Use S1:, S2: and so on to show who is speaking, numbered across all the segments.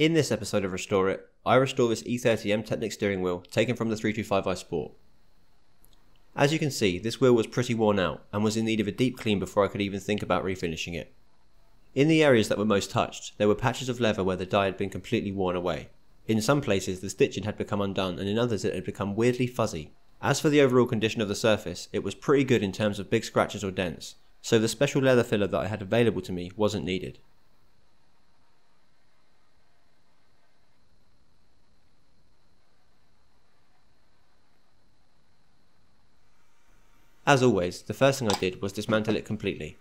S1: In this episode of Restore It, I restore this E30M Technic steering wheel taken from the 325i Sport. As you can see, this wheel was pretty worn out and was in need of a deep clean before I could even think about refinishing it. In the areas that were most touched, there were patches of leather where the dye had been completely worn away. In some places, the stitching had become undone and in others it had become weirdly fuzzy. As for the overall condition of the surface, it was pretty good in terms of big scratches or dents, so the special leather filler that I had available to me wasn't needed. As always, the first thing I did was dismantle it completely.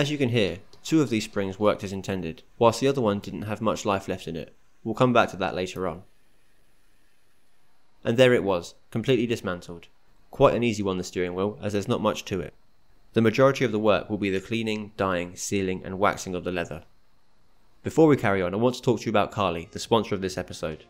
S1: As you can hear, two of these springs worked as intended, whilst the other one didn't have much life left in it. We'll come back to that later on. And there it was, completely dismantled. Quite an easy one the steering wheel, as there's not much to it. The majority of the work will be the cleaning, dyeing, sealing and waxing of the leather. Before we carry on, I want to talk to you about Carly, the sponsor of this episode.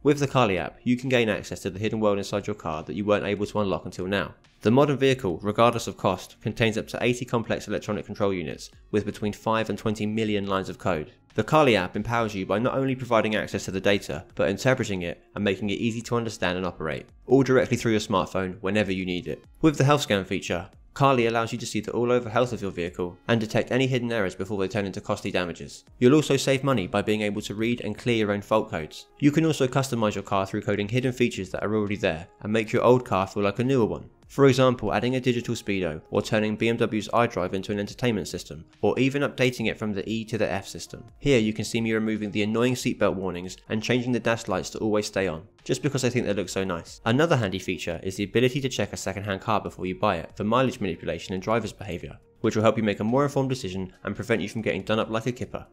S1: With the Carly app, you can gain access to the hidden world inside your car that you weren't able to unlock until now. The modern vehicle, regardless of cost, contains up to 80 complex electronic control units with between 5 and 20 million lines of code. The Carly app empowers you by not only providing access to the data, but interpreting it and making it easy to understand and operate, all directly through your smartphone whenever you need it. With the health scan feature, Carly allows you to see the all over health of your vehicle and detect any hidden errors before they turn into costly damages. You'll also save money by being able to read and clear your own fault codes. You can also customize your car through coding hidden features that are already there and make your old car feel like a newer one. For example, adding a digital speedo, or turning BMW's iDrive into an entertainment system, or even updating it from the E to the F system. Here you can see me removing the annoying seatbelt warnings and changing the dash lights to always stay on, just because I think they look so nice. Another handy feature is the ability to check a second-hand car before you buy it for mileage manipulation and driver's behaviour, which will help you make a more informed decision and prevent you from getting done up like a kipper.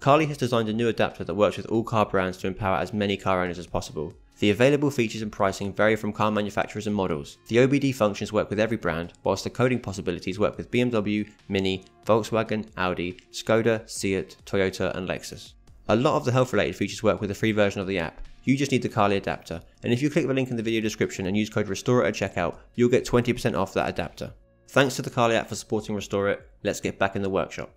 S1: Carly has designed a new adapter that works with all car brands to empower as many car owners as possible, the available features and pricing vary from car manufacturers and models. The OBD functions work with every brand, whilst the coding possibilities work with BMW, Mini, Volkswagen, Audi, Skoda, Seat, Toyota and Lexus. A lot of the health related features work with the free version of the app. You just need the Carly adapter, and if you click the link in the video description and use code RESTORE at checkout, you'll get 20% off that adapter. Thanks to the Carly app for supporting Restore It, let's get back in the workshop.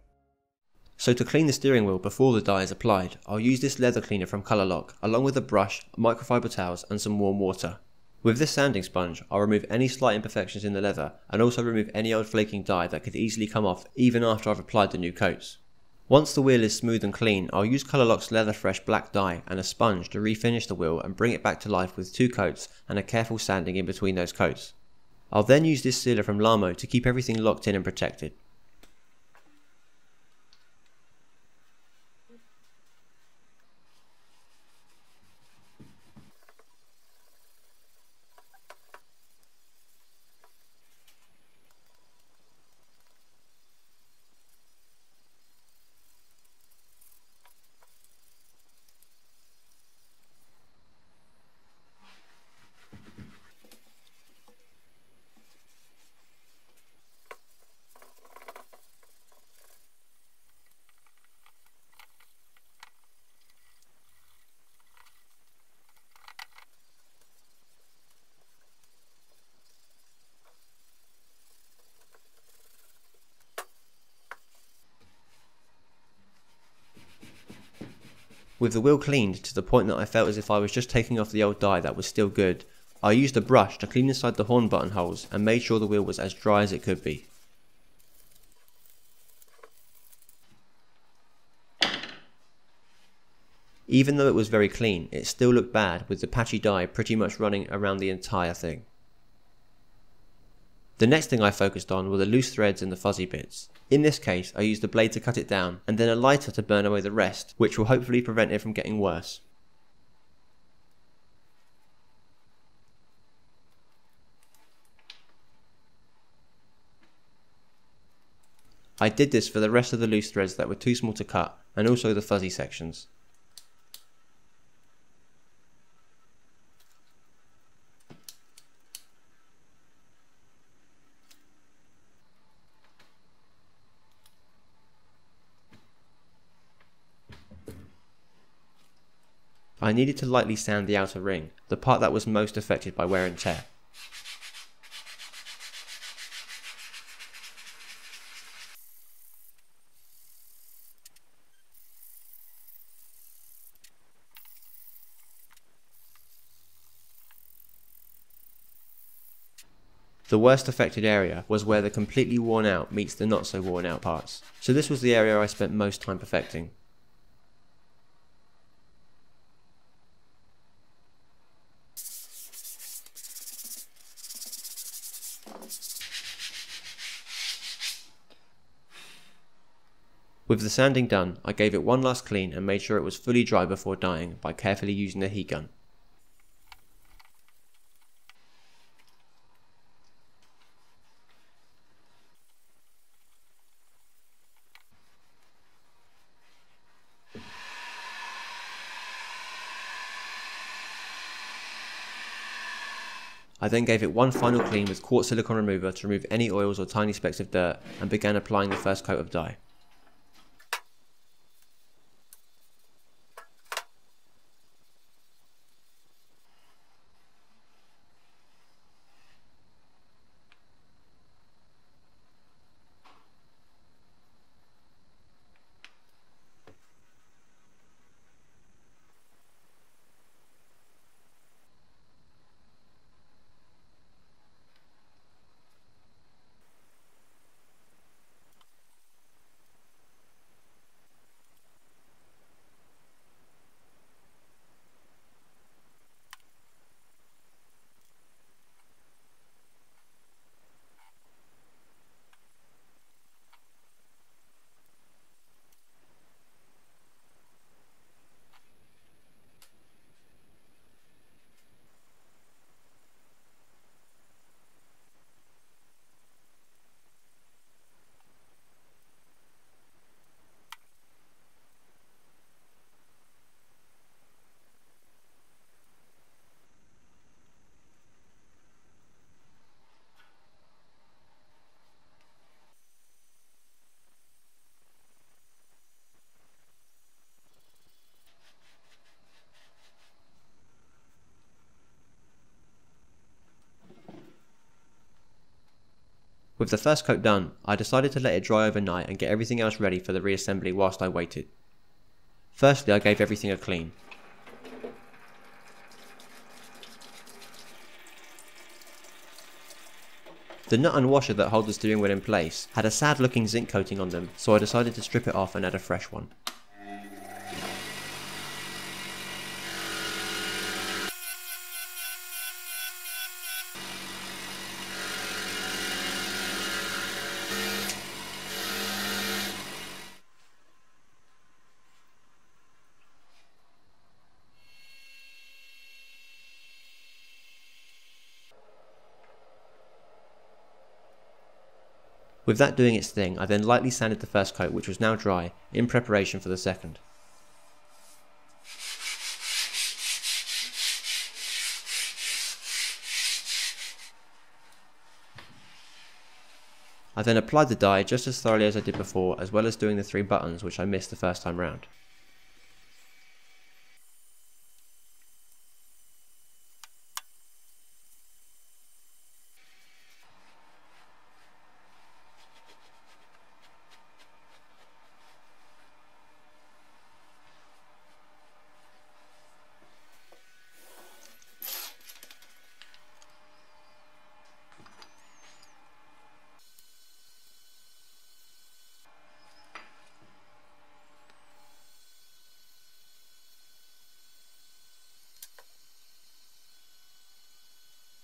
S1: So to clean the steering wheel before the dye is applied, I'll use this leather cleaner from Colourlock, along with a brush, microfiber towels and some warm water. With this sanding sponge, I'll remove any slight imperfections in the leather and also remove any old flaking dye that could easily come off even after I've applied the new coats. Once the wheel is smooth and clean, I'll use Colourlock's Leather Fresh black dye and a sponge to refinish the wheel and bring it back to life with two coats and a careful sanding in between those coats. I'll then use this sealer from Lamo to keep everything locked in and protected. With the wheel cleaned to the point that I felt as if I was just taking off the old dye that was still good, I used a brush to clean inside the horn button holes and made sure the wheel was as dry as it could be. Even though it was very clean, it still looked bad with the patchy dye pretty much running around the entire thing. The next thing I focused on were the loose threads and the fuzzy bits. In this case, I used a blade to cut it down, and then a lighter to burn away the rest, which will hopefully prevent it from getting worse. I did this for the rest of the loose threads that were too small to cut, and also the fuzzy sections. I needed to lightly sand the outer ring, the part that was most affected by wear and tear. The worst affected area was where the completely worn out meets the not so worn out parts, so this was the area I spent most time perfecting. With the sanding done, I gave it one last clean and made sure it was fully dry before dyeing by carefully using the heat gun. I then gave it one final clean with quartz silicone remover to remove any oils or tiny specks of dirt and began applying the first coat of dye. With the first coat done, I decided to let it dry overnight and get everything else ready for the reassembly whilst I waited. Firstly I gave everything a clean. The nut and washer that hold the steering wheel in place had a sad looking zinc coating on them so I decided to strip it off and add a fresh one. With that doing its thing, I then lightly sanded the first coat which was now dry, in preparation for the second. I then applied the dye just as thoroughly as I did before, as well as doing the three buttons which I missed the first time round.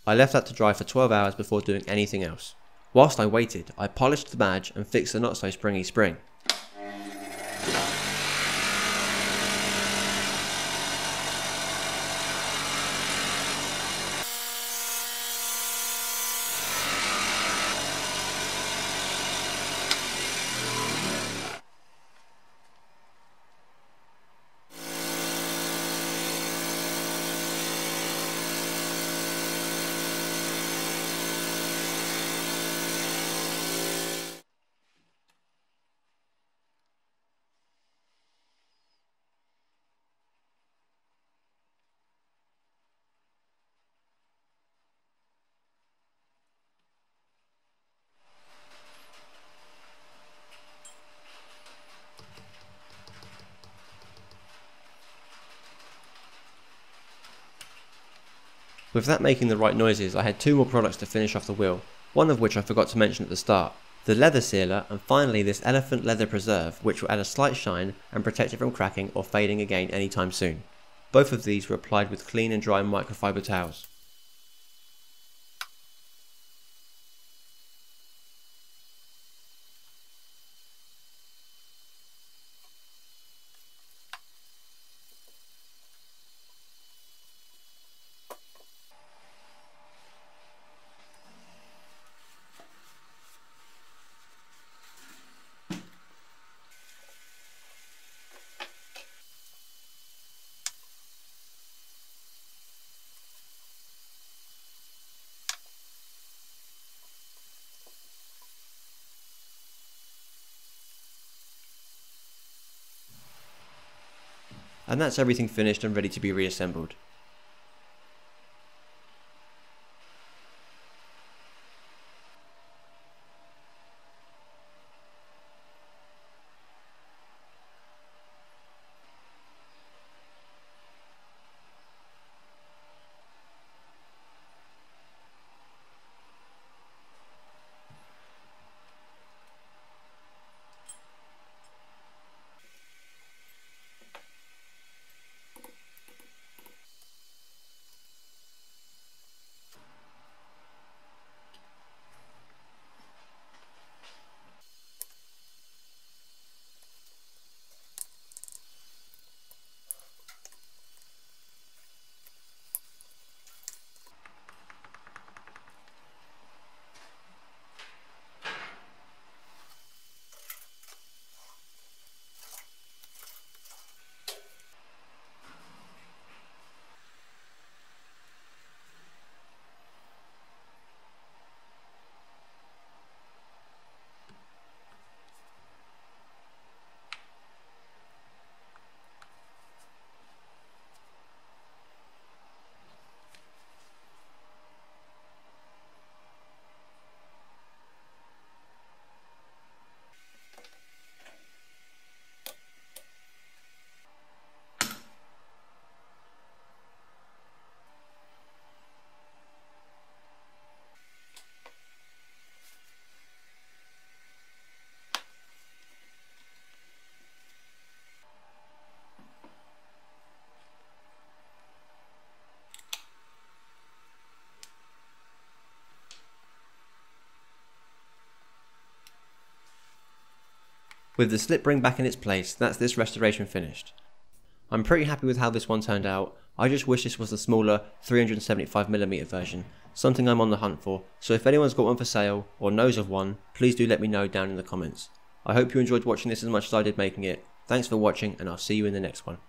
S1: I left that to dry for 12 hours before doing anything else. Whilst I waited, I polished the badge and fixed the not so springy spring. With that making the right noises, I had two more products to finish off the wheel, one of which I forgot to mention at the start. The leather sealer and finally this elephant leather preserve which will add a slight shine and protect it from cracking or fading again anytime soon. Both of these were applied with clean and dry microfiber towels. And that's everything finished and ready to be reassembled. With the slip ring back in its place, that's this restoration finished. I'm pretty happy with how this one turned out, I just wish this was the smaller 375mm version, something I'm on the hunt for, so if anyone's got one for sale, or knows of one, please do let me know down in the comments. I hope you enjoyed watching this as much as I did making it, thanks for watching and I'll see you in the next one.